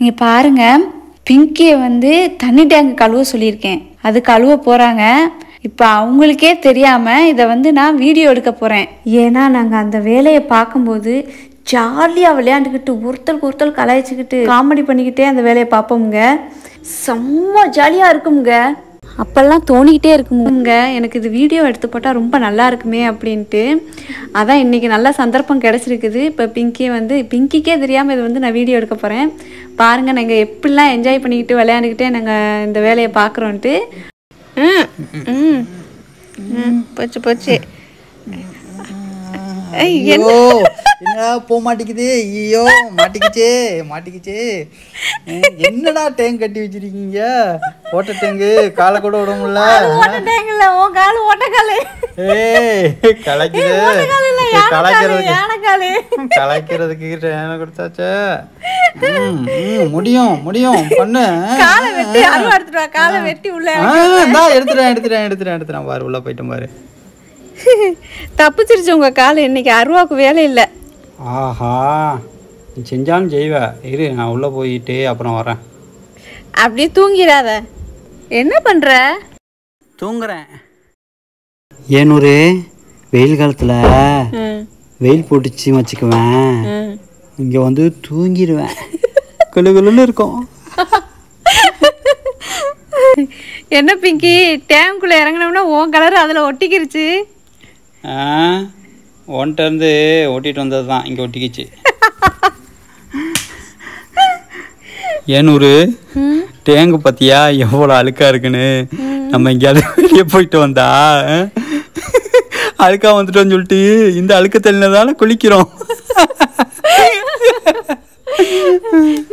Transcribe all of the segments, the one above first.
இங்கே பாருங்க பிங்கியை வந்து தண்ணி டேங்க் கழுவ சொல்லியிருக்கேன். அது கழுவ போகிறாங்க இப்போ அவங்களுக்கே தெரியாமல் இதை வந்து நான் வீடியோ எடுக்க போகிறேன் ஏன்னா நாங்கள் அந்த வேலையை பார்க்கும்போது ஜாலியாக விளையாண்டுக்கிட்டு ஒருத்தருக்கு ஒருத்தர் கலாய்ச்சிக்கிட்டு காமெடி பண்ணிக்கிட்டே அந்த வேலையை பார்ப்போமுங்க. செம்ம ஜாலியாக இருக்குமுங்க. அப்போல்லாம் தோணிக்கிட்டே இருக்குங்க. எனக்கு இது வீடியோ எடுத்து போட்டால் ரொம்ப நல்லா இருக்குமே அப்படின்ட்டு. அதான் இன்றைக்கி நல்ல சந்தர்ப்பம் கிடச்சிருக்குது. இப்போ பிங்கி வந்து பிங்கிக்கே தெரியாமல் இது வந்து நான் வீடியோ எடுக்க போகிறேன் பாருங்கள் நாங்கள் எப்படிலாம் என்ஜாய் பண்ணிக்கிட்டு விளையாண்டுக்கிட்டே நாங்கள் இந்த வேலையை பார்க்குறோன்ட்டு. ம் ம். ம் போச்சு போச்சு. ஐய், என்னடா போக மாட்டேங்குது ஐயோ மாட்டிக்கிச்சே மாட்டிக்கிச்சே. என்னடா டேங்க் கட்டி வச்சிருக்கீங்க? ஓட்ட டேங்கு காலை கூட விட முடியல. ஓட்டட்டேங்கல்ல உன் கால் ஓட்டக்காலு ஏய் கலைக்குது. இல்ல கலைக்கிறதுக்கு கலைக்கிறதுக்கு கொடுத்தாச்சே? முடியும் முடியும். பண்ணு. காலை வெட்டி அருவா எடுத்துட்டு காலை வெட்டி உள்ள எடுத்துட்டேன் எடுத்துட்டேன் எடுத்துட்டேன் எடுத்துட்டேன் பாரு உள்ள போயிட்டேன் பாரு. தப்பிச்சிருச்சு உங்க கால். இன்னைக்கு அருவாக்கு வேலை இல்லை. ஆஹா நீ செஞ்சாலும் செய்வ. இரு நான் உள்ள போயிட்டு அப்புறம் வரேன் அப்படியே தூங்கிடாத. என்ன பண்ற? தூங்குறேன். ஏனூரு வெயில் காலத்தில் வெயில் போட்டுச்சு வச்சுக்குவேன். இங்கே வந்து தூங்கிடுவேன். குளு குளுன்னு இருக்கும். என்ன பிங்கி டேங்குள்ள இறங்கினோம்னா உன் கலர் அதில் ஒட்டிக்கிருச்சு. இருந்து ஓட்டிட்டு வந்தது தான். இங்கே ஒட்டிக்கிச்சு. ஏனூரு டேங்கு பார்த்தியா எவ்வளோ அழுக்கா இருக்குன்னு. நம்ம எங்கேயாவது வெளியே போயிட்டு வந்தா? அழுக்கா வந்துட்டோம்னு சொல்லிட்டு இந்த அழுக்க தானே குளிக்கிறோம்.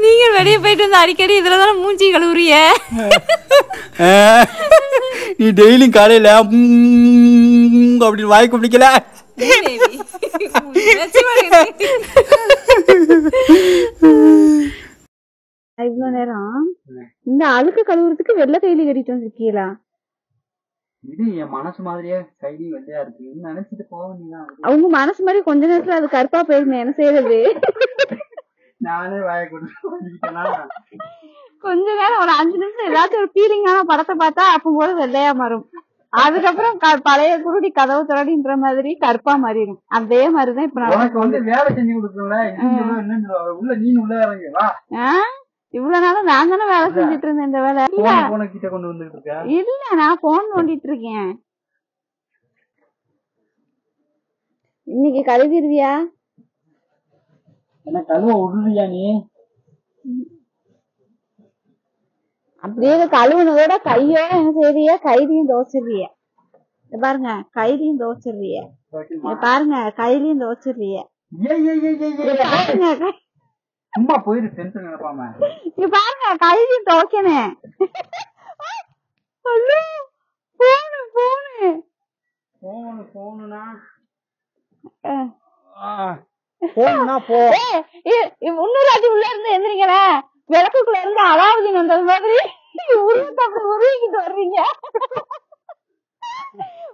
நீங்க வெளியே போயிட்டு வந்து அடிக்கடி இதில் தானே மூஞ்சி கழுவுறிய? நீ டெய்லியும் காலையில் அப்படின்னு வாய்க்கு பிடிக்கல இவ்வளோ நேரம் இந்த அழுக்கு கழுவுறதுக்கு வெள்ளை கைலி கட்டிட்டு வந்திருக்கீங்களா? இது என் மனசு மாதிரியே கைடி வெள்ளையா இருக்கு. நினைச்சிட்டு போக வேண்டியதான் அவங்க மனசு மாதிரி கொஞ்ச நேரத்துல அது கருப்பா போயிருமே என்ன செய்யறது நானே வாய கொஞ்ச நேரம் ஒரு அஞ்சு நிமிஷம் ஏதாச்சும் ஒரு ஃபீலிங்கான படத்தை பார்த்தா அப்போ போது வெள்ளையா மாறும். அதுக்கப்புறம் பழைய குருடி கதவு திரடின்ற மாதிரி கருப்பா மாறிடும். அதே மாதிரிதான் இப்ப நான் வந்து வேலை செஞ்சு கொடுக்கல? இவ்வளவு நாளும் நான் தானே வேலை செஞ்சுட்டு இருந்தேன் இந்த வேலை. இல்ல. நான் போன் நோண்டிட்டு இருக்கேன். இன்னைக்கு கழுவிடுவியா? கழுவ விடுறியா நீ? அப்படியே கழுவுனதோட கையோட என்ன செய்விய கையிலையும் தோச்சிருவிய இத பாருங்க கையிலையும் தோச்சிருவிய இத பாருங்க கையிலையும் ஏய். பாருங்க கை- சும்மா போயிரு டென்ஷன் நினைப்பாம. இங்க பாருங்க கையிலையும் துவைக்கணும் ஐயோ, போனு போனு போனு போனுனா அஹ். போனா போ. இன்னொரு வாட்டி உள்ள இருந்து எந்திரிங்களே விளக்குக்குள்ள அலாவுதீன் வந்தது மாதிரி உருவத்தை உருவிக்கிட்டு வர்றீங்க.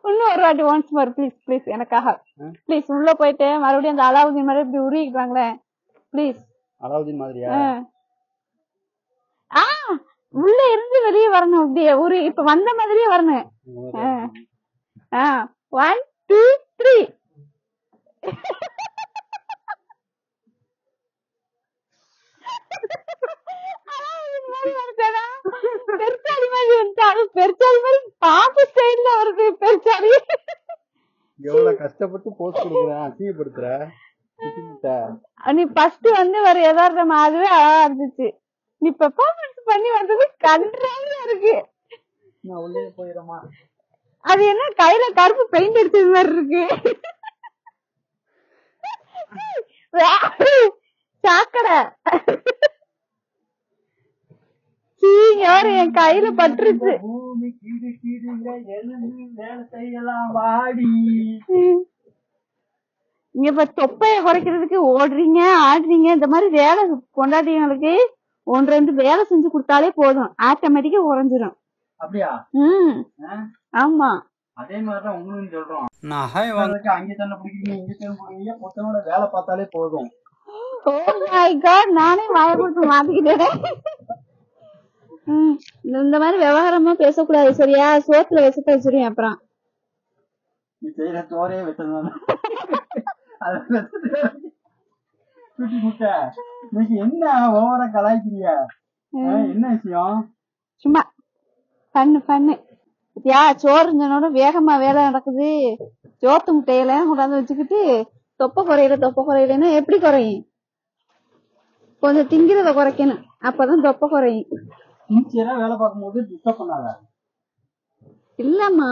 இன்னும் ஒரு வாட்டி ஒன்ஸ் மோர் ப்ளீஸ் ப்ளீஸ் எனக்காக. ப்ளீஸ் உள்ள போயிட்டு மறுபடியும் அந்த அலாவுதீன் மாதிரி இப்படி உருவிக்கிட்டு வாங்களேன். ப்ளீஸ் அலாவுதீன் மாதிரியா? ஆ. உள்ள இருந்து வெளியே வரணும் அப்படியே ஒரு இப்ப வந்த மாதிரியே வரணும். ஆ. ஒன் டூ த்ரீ பெருச்சாளி மாதிரி பெருச்சாளி மாதிரி பாம்பு ஸ்டைல்ல வருது பெருச்சாளி எவ்வளவு கஷ்டப்பட்டு போஸ்ட் கொடுக்குறேன் அசிங்கப்படுத்துற. நீ ஃபர்ஸ்ட் வந்து ஒரு யதார்த்தம் அதுவே அழகா இருந்துச்சு நீ பெர்ஃபார்மன்ஸ் பண்ணி வந்தது கன்றாவியா இருக்கு. நான் உள்ளே போயிடமா அது என்ன கையில கருப்பு பெயிண்ட் அடிச்சது மாதிரி இருக்கு. சாக்கடை. சீங்க என் கையில பட்டுருச்சு. இங்க இப்ப தொப்பைய குறைக்கிறதுக்கு ஓடுறீங்க ஆடுறீங்க இந்த மாதிரி வேலை கொண்டாடிங்களுக்கு ஒன்று ரெண்டு வேலை செஞ்சு கொடுத்தாலே போதும். ஆட்டோமேட்டிக்கா குறைஞ்சிரும் அப்படியா? ம்? ஆமா. அதே மாதிரிதான் உங்களுக்கு சொல்றோம். நகை வாங்க அங்கே தண்ணி பிடிக்கிறீங்க இங்கே தண்ணி பிடிக்கிறீங்க பொத்தனோட வேலை பார்த்தாலே போதும். ஓ மை காட் நானே வாய போட்டு மாத்திக்கிட்டேன் இந்த இந்த மாதிரி விவகாரமா பேசக்கூடாது சரியா? சோத்துல விஷத்தை வச்சிருவேன் அப்புறம். என்ன ஓவரா கலாய்க்கிறிய? ஆ, என்ன விஷயம்? சும்மா பண்ணு பண்ணு. யா சோறுஞ்சனோட வேகமா வேலை நடக்குது. சோத்து முட்டையெல்லாம் கொண்டாந்து வச்சுக்கிட்டு தொப்பை குறையில தொப்பை குறையிலன்னா எப்படி குறையும்? கொஞ்சம் திங்கிறத குறைக்கணும். அப்பதான் தொப்பை குறையும். சின்சியரா வேலை பார்க்கும்போது டிஸ்டர்ப் பண்ணாத. இல்லம்மா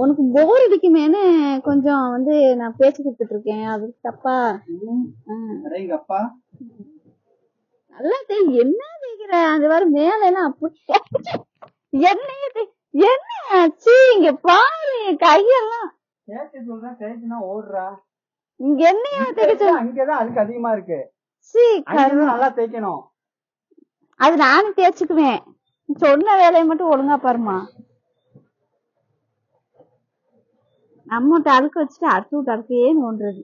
உனக்கு போர் அடிக்குமேன்னு கொஞ்சம் வந்து நான் பேச்சு கொடுத்துட்டு இருக்கேன் அது தப்பா? எங்க அப்பா நல்லா தெரியும் என்ன கேக்குற? அந்த மாதிரி மேல எல்லாம் அப்படி என்னைய என்ன ஆச்சு? இங்க பாரு கையெல்லாம். தேய்க்க சொல்றேன் தேய்ச்சினா ஓடுறா. இங்க என்னைய தேய்க்க அங்கதான் அழுக்கு அதிகமா இருக்கு. சீ நல்லா தேய்க்கணும். அது நானும் தேய்ச்சுக்குவேன் சொன்ன வேலையை மட்டும் ஒழுங்கா பாருமா நம்ம விட்டு அழுக்க வச்சுட்டு அடுத்து அழுக்கையே நோண்டுறது.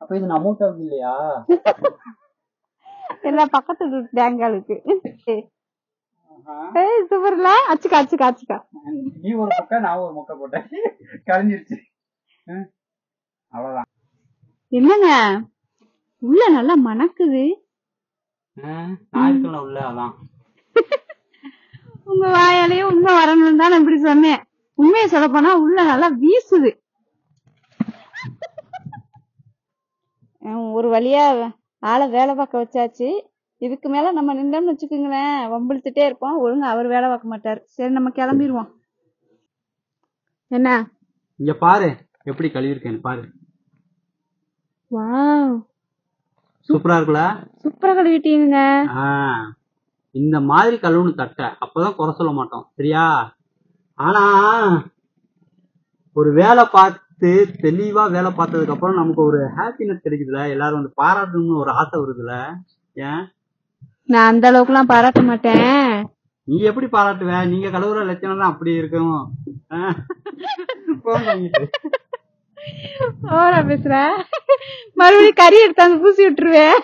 அப்ப இது நம்ம வீட்டு இல்லையா? எல்லாம் பக்கத்து வீட்டு டேங்காலுக்கு ஏய் சூப்பர்ல அச்சுக்கா அச்சுக்கா அச்சுக்கா. நீ ஒரு முக்கை நான் ஒரு முக்கை போட்டேன். கழிஞ்சிருச்சு ம். அவ்வளவுதான். என்னங்க? உள்ள நல்லா மணக்குது. நான் இருக்கல உள்ள அதான். உங்க வாயாலேயே உண்மை வரணும்னு தான் நான் இப்படி சொன்னேன். உண்மையை சொல்ல போனா உள்ள நல்லா வீசுது. ஒரு வழியா ஆளை வேலை பார்க்க வச்சாச்சு. இதுக்கு மேல நம்ம நின்றோம்னு வச்சுக்கோங்களேன் வம்பிழுத்துட்டே இருப்போம். ஒழுங்கா அவர் வேலை பார்க்க மாட்டாரு. சரி நம்ம கிளம்பிடுவோம். என்ன? இங்க பாரு எப்படி கழுவிருக்கேன் பாரு. வாவ். சூப்பரா இருக்குல்ல? சூப்பரா கழுவிட்டீங்க இந்த மாதிரி கழுவுன்னு தட்ட அப்பதான் குறை சொல்ல மாட்டோம். சரியா? ஆனா ஒரு வேலை பார்த்து தெளிவா வேலை பார்த்ததுக்கு அப்புறம் நமக்கு ஒரு ஹாப்பினஸ் கிடைக்குதுல. எல்லாரும் வந்து பாராட்டணும்னு ஒரு ஆசை வருதுல. ஏன்? நான் அந்த அளவுக்கு எல்லாம் பாராட்ட மாட்டேன். நீ எப்படி பாராட்டுவ? நீங்க கழுவுற லட்சணம் தான் அப்படி இருக்கும். ஓரா பேசுற மறுபடியும் கறி எடுத்தாந்து பூசி விட்டுருவேன்.